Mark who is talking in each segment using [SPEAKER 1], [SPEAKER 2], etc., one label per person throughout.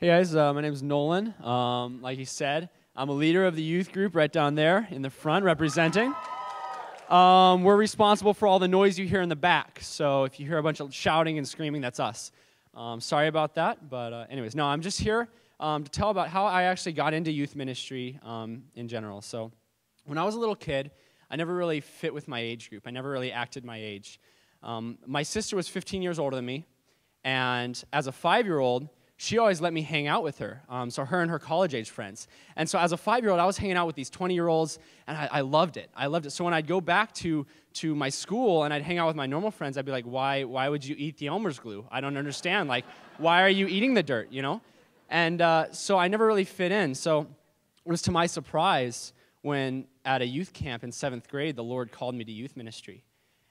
[SPEAKER 1] Hey guys, uh, my name is Nolan. Um, like he said, I'm a leader of the youth group right down there in the front representing. Um, we're responsible for all the noise you hear in the back. So if you hear a bunch of shouting and screaming, that's us. Um, sorry about that. But, uh, anyways, no, I'm just here um, to tell about how I actually got into youth ministry um, in general. So when I was a little kid, I never really fit with my age group, I never really acted my age. Um, my sister was 15 years older than me. And as a five year old, she always let me hang out with her. Um, so her and her college age friends. And so as a five year old, I was hanging out with these 20 year olds, and I, I, loved it. I loved it. So when I'd go back to, to my school and I'd hang out with my normal friends, I'd be like, why, why would you eat the Elmer's glue? I don't understand. Like, why are you eating the dirt, you know? And uh, so I never really fit in. So it was to my surprise when at a youth camp in seventh grade, the Lord called me to youth ministry.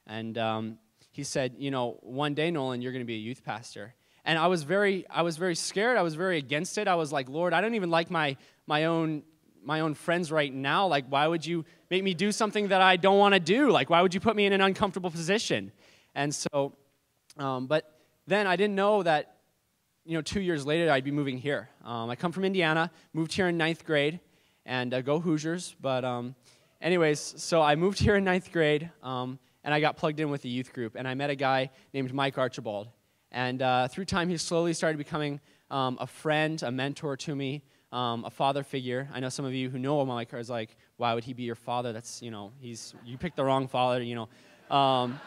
[SPEAKER 1] And um, he said, you know, one day, Nolan, you're going to be a youth pastor and I was very, I was very scared. I was very against it. I was like, Lord, I don't even like my, my own, my own friends right now. Like, why would you make me do something that I don't want to do? Like, why would you put me in an uncomfortable position? And so, um, but then I didn't know that, you know, two years later I'd be moving here. Um, I come from Indiana, moved here in ninth grade, and uh, go Hoosiers. But, um, anyways, so I moved here in ninth grade, um, and I got plugged in with the youth group, and I met a guy named Mike Archibald. And uh, through time, he slowly started becoming um, a friend, a mentor to me, um, a father figure. I know some of you who know Mike are like, why would he be your father? That's, you know, he's, you picked the wrong father, you know. Um,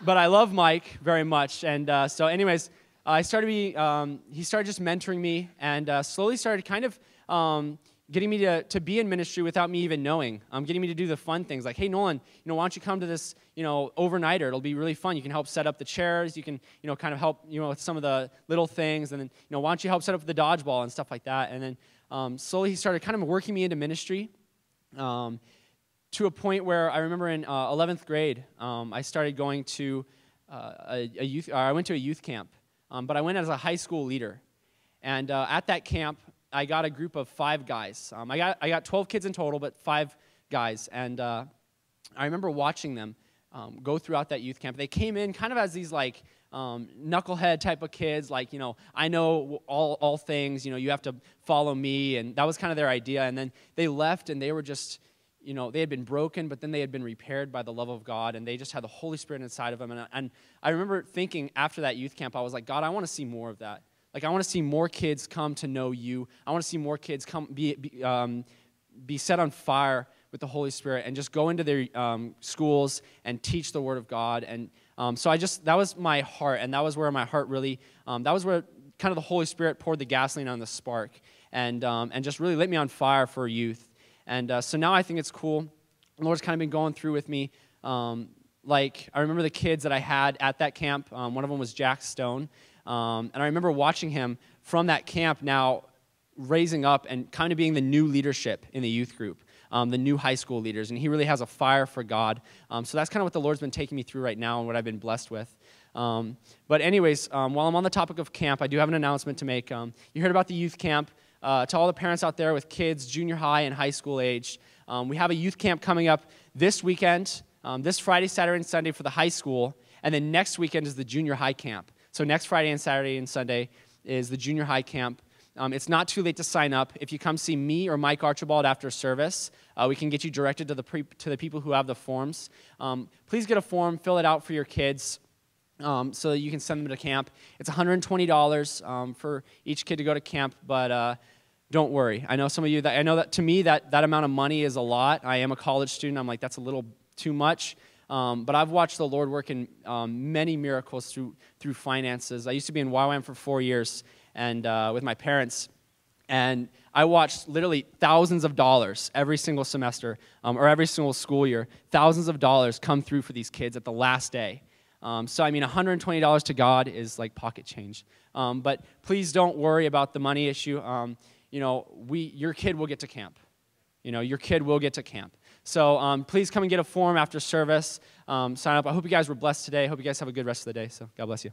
[SPEAKER 1] but I love Mike very much. And uh, so, anyways, I started be, um, he started just mentoring me and uh, slowly started kind of um, getting me to, to be in ministry without me even knowing. Um, getting me to do the fun things like, hey, Nolan, you know, why don't you come to this, you know, overnighter? It'll be really fun. You can help set up the chairs. You can, you know, kind of help, you know, with some of the little things. And then, you know, why don't you help set up the dodgeball and stuff like that? And then um, slowly he started kind of working me into ministry um, to a point where I remember in uh, 11th grade, um, I started going to uh, a, a, youth, I went to a youth camp, um, but I went as a high school leader. And uh, at that camp, I got a group of five guys. Um, I, got, I got 12 kids in total, but five guys. And uh, I remember watching them um, go throughout that youth camp. They came in kind of as these like um, knucklehead type of kids, like, you know, I know all, all things, you know, you have to follow me. And that was kind of their idea. And then they left and they were just, you know, they had been broken, but then they had been repaired by the love of God, and they just had the Holy Spirit inside of them. And, and I remember thinking after that youth camp, I was like, God, I want to see more of that. Like, I want to see more kids come to know you. I want to see more kids come be, be, um, be set on fire with the Holy Spirit and just go into their um, schools and teach the Word of God. And um, so I just, that was my heart. And that was where my heart really, um, that was where kind of the Holy Spirit poured the gasoline on the spark and, um, and just really lit me on fire for youth. And uh, so now I think it's cool. The Lord's kind of been going through with me. Um, like, I remember the kids that I had at that camp. one of them was Jack Stone. Um, and I remember watching him from that camp now raising up and kind of being the new leadership in the youth group, um, the new high school leaders. And he really has a fire for God. Um, so that's kind of what the Lord's been taking me through right now and what I've been blessed with. Um, but, anyways, um, while I'm on the topic of camp, I do have an announcement to make. Um, you heard about the youth camp. Uh, to all the parents out there with kids, junior high and high school age, we have a youth camp coming up this weekend, this Friday, Saturday, and Sunday for the high school. And then next weekend is the junior high camp. So next Friday and Saturday and Sunday is the junior high camp. Um, it's not too late to sign up. If you come see me or Mike Archibald after service, uh, we can get you directed to the, pre- to the people who have the forms. Um, please get a form, fill it out for your kids. Um, so that you can send them to camp. It's $120 um, for each kid to go to camp, but uh, don't worry. I know some of you that I know that to me that that amount of money is a lot. I am a college student. I'm like that's a little too much. Um, but I've watched the Lord work in um, many miracles through, through finances. I used to be in YWAM for four years and uh, with my parents. And I watched literally thousands of dollars every single semester um, or every single school year, thousands of dollars come through for these kids at the last day. Um, so, I mean, $120 to God is like pocket change. Um, but please don't worry about the money issue. Um, you know, we, your kid will get to camp. You know, your kid will get to camp. So um, please come and get a form after service. Um, sign up. I hope you guys were blessed today. I hope you guys have a good rest of the day. So God bless you.